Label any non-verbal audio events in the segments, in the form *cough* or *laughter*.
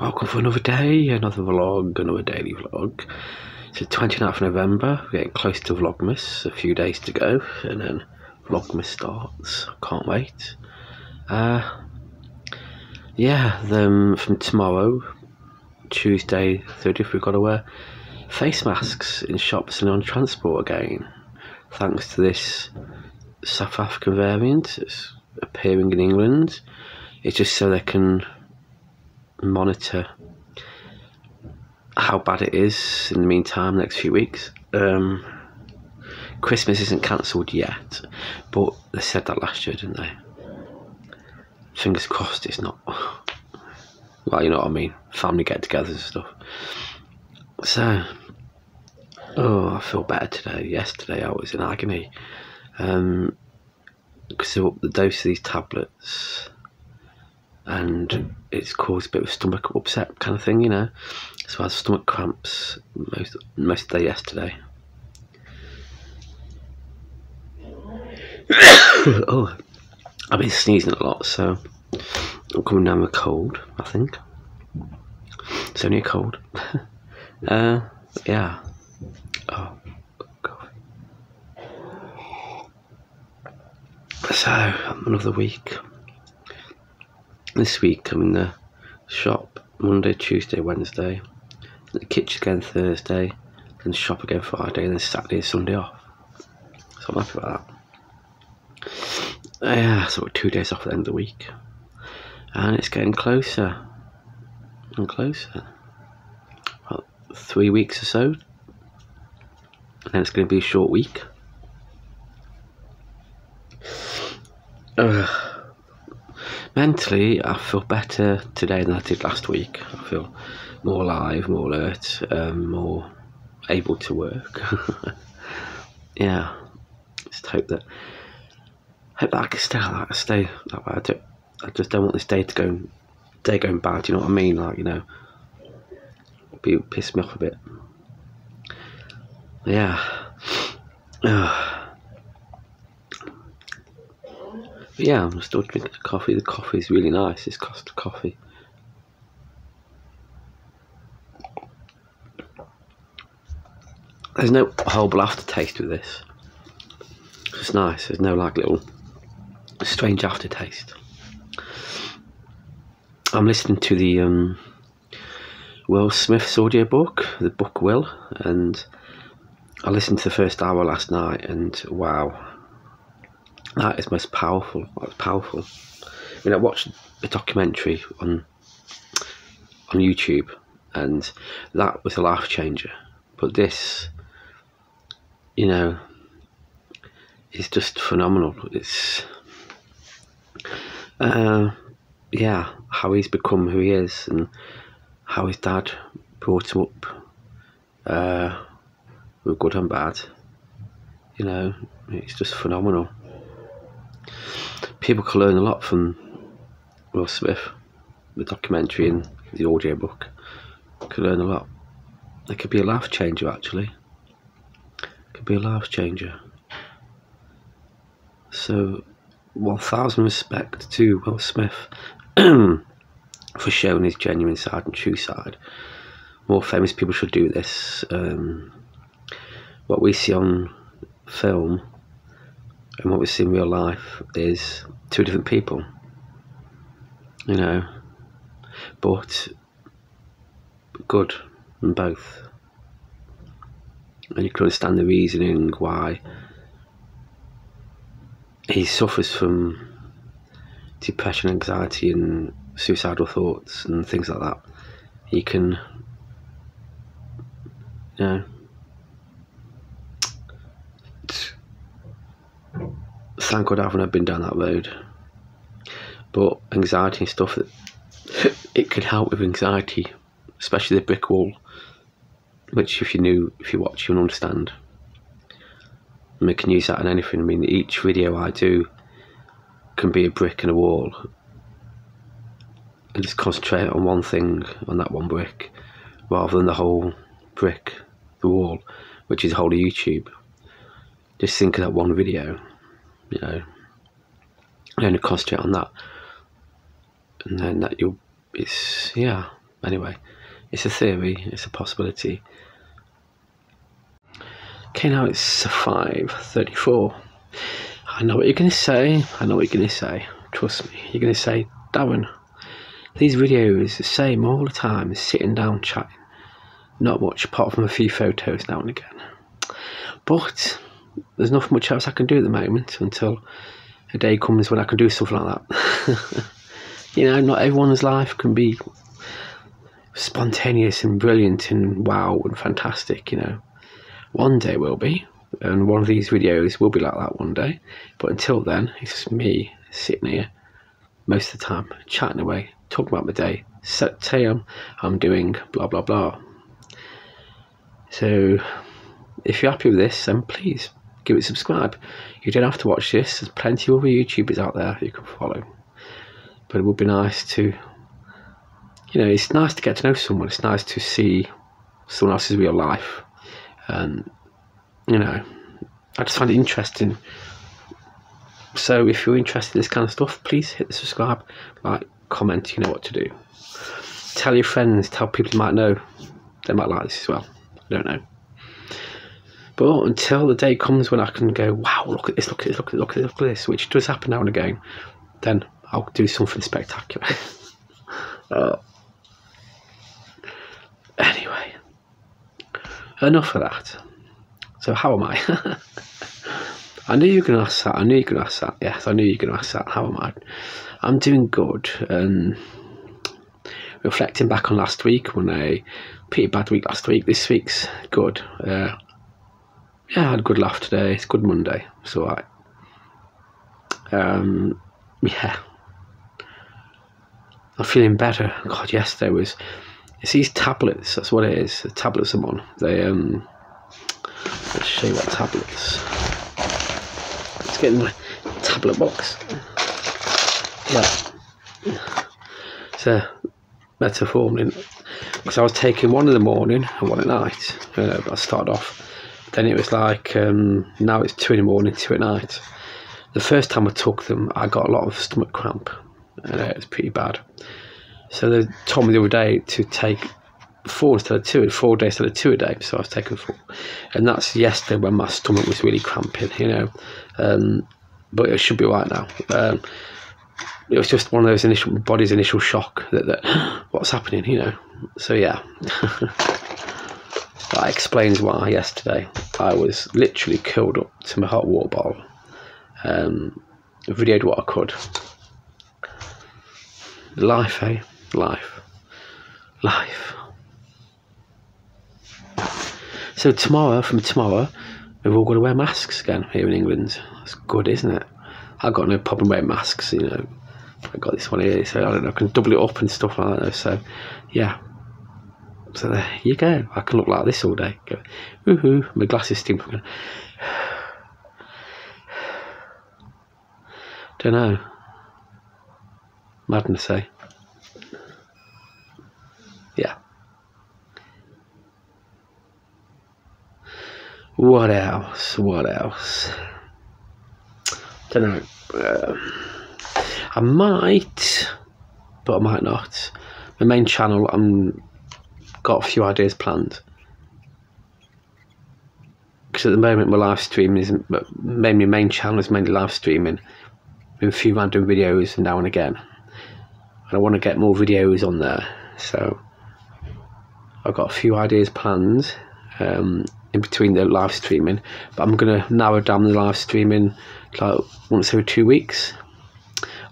Welcome for another day, another vlog, another daily vlog. It's the 29th of November, we're getting close to Vlogmas, a few days to go, and then Vlogmas starts. Can't wait. Uh, yeah, then from tomorrow, Tuesday 30th, we've got to wear face masks in shops and on transport again. Thanks to this South African variant that's appearing in England. It's just so they can monitor how bad it is in the meantime next few weeks. Um, Christmas isn't cancelled yet but they said that last year didn't they? Fingers crossed it's not. Well you know what I mean? Family get-togethers and stuff. So oh I feel better today. Yesterday I was in agony. Um, because of the dose of these tablets and it's caused a bit of stomach upset kind of thing, you know. So I had stomach cramps most most day yesterday. *coughs* oh, I've been sneezing a lot, so I'm coming down with a cold. I think it's only a cold. *laughs* uh, yeah. Oh, God. So another week this week I'm in the shop Monday, Tuesday, Wednesday, the kitchen again Thursday, then shop again Friday, and then Saturday and Sunday off. So I'm happy about that. Uh, yeah, so two days off at the end of the week. And it's getting closer and closer. Well, three weeks or so. And then it's going to be a short week. Mentally, I feel better today than I did last week. I feel more alive, more alert, um, more able to work. *laughs* yeah, just hope that hope that I can stay like that. Stay. I, don't, I just don't want this day to go day going bad. You know what I mean? Like you know, be piss me off a bit. Yeah. *sighs* But yeah, I'm still drinking the coffee. The coffee is really nice. It's Costa coffee. There's no horrible aftertaste with this. It's nice. There's no like little strange aftertaste. I'm listening to the um, Will Smith's audiobook, the book Will, and I listened to the first hour last night, and wow, that is most powerful. That's powerful. I mean, I watched a documentary on on YouTube, and that was a life changer. But this, you know, is just phenomenal. It's, uh, yeah, how he's become who he is, and how his dad brought him up, uh, with good and bad. You know, it's just phenomenal people can learn a lot from Will Smith, the documentary and the audiobook. Can learn a lot. It could be a life changer, actually. It could be a life changer. So, 1,000 respect to Will Smith *clears throat* for showing his genuine side and true side. More famous people should do this. Um, what we see on film and what we see in real life is two different people, you know, but good in both. And you can understand the reasoning why he suffers from depression, anxiety, and suicidal thoughts and things like that. He can, you know, thank God I haven't been down that road. But anxiety and stuff, *laughs* it can help with anxiety, especially the brick wall, which if you knew, if you watch, you'll understand. And we can use that in anything. I mean, each video I do can be a brick and a wall. And just concentrate on one thing, on that one brick, rather than the whole brick, the wall, which is the whole of YouTube. Just think of that one video you know, and only concentrate on that, and then that you'll, it's yeah, anyway, it's a theory, it's a possibility. Okay, now it's 5.34. I know what you're going to say, I know what you're going to say. Trust me, you're going to say, Darren, these videos the same all the time, sitting down chatting. Not much apart from a few photos now and again. But there's not much else I can do at the moment until a day comes when I can do something like that. *laughs* you know, not everyone's life can be spontaneous and brilliant and wow and fantastic, you know. One day will be, and one of these videos will be like that one day. But until then, it's just me sitting here most of the time, chatting away, talking about my day, say I'm, I'm doing blah blah blah. So, if you're happy with this, then please give it a subscribe. You don't have to watch this. There's plenty of other YouTubers out there you can follow. But it would be nice to, you know, it's nice to get to know someone. It's nice to see someone else's real life, and you know, I just find it interesting. So if you're interested in this kind of stuff, please hit the subscribe, like, comment. You know what to do. Tell your friends. Tell people you might know. They might like this as well. I don't know. But until the day comes when I can go, wow, look at this, look at this, look at this, look at this, look at this, which does happen now and again, then I'll do something spectacular. *laughs* uh, anyway, enough of that. So how am I? *laughs* I knew you were going to ask that. I knew you were going to ask that. Yes, I knew you were going to ask that. How am I? I'm doing good. Um, reflecting back on last week, when a pretty bad week last week. This week's good. Uh, yeah, I had a good laugh today. It's good Monday. So I, um, yeah, I'm feeling better. God, yesterday was. It's these tablets. That's what it is. The tablets I'm on. They um. Let's show you what tablets. Let's get in my tablet box. Yeah. It's a metformin because I was taking one in the morning and one at night. Uh, I started off then it was like um, now it's two in the morning, two at night. The first time I took them, I got a lot of stomach cramp, and it was pretty bad. So they told me the other day to take four instead of two, four days instead of two a day. So I was taking four, and that's yesterday when my stomach was really cramping, you know. Um, but it should be right now. Um, it was just one of those initial body's initial shock that, that *gasps* what's happening, you know. So yeah. *laughs* That explains why yesterday I was literally curled up to my hot water bottle. Um, videoed what I could. Life, eh? Life. Life. So tomorrow, from tomorrow, we've all got to wear masks again here in England. That's good, isn't it? I've got no problem wearing masks, you know. I've got this one here, so I don't know, I can double it up and stuff like that. So, yeah, so there you go. I can look like this all day. Go, woohoo, my glasses stink. Don't know. Madness, eh? Yeah. What else? What else? Don't know. Uh, I might, but I might not. My main channel, I'm got a few ideas planned. Because at the moment my live streaming isn't, mainly main channel is mainly live streaming with a few random videos now and again. And I want to get more videos on there. So I've got a few ideas planned um, in between the live streaming, but I'm going to narrow down the live streaming like once every two weeks.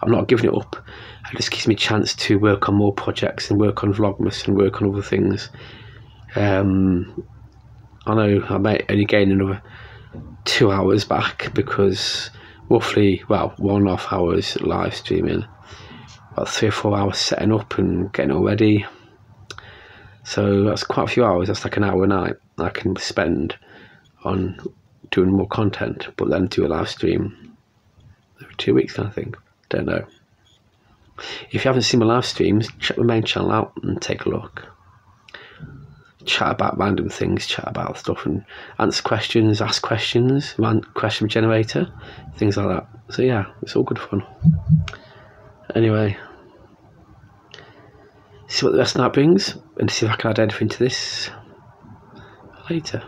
I'm not giving it up it just gives me a chance to work on more projects and work on Vlogmas and work on other things. Um, I know I might only gain another two hours back because roughly, well, one and a half hours live streaming, about three or four hours setting up and getting all ready. So that's quite a few hours. That's like an hour a night I can spend on doing more content, but then do a live stream two weeks, I think. Don't know. If you haven't seen my live streams, check my main channel out and take a look. Chat about random things, chat about stuff, and answer questions, ask questions, man, question generator, things like that. So yeah, it's all good fun. Anyway, see what the rest of that brings and see if I can add anything to this later.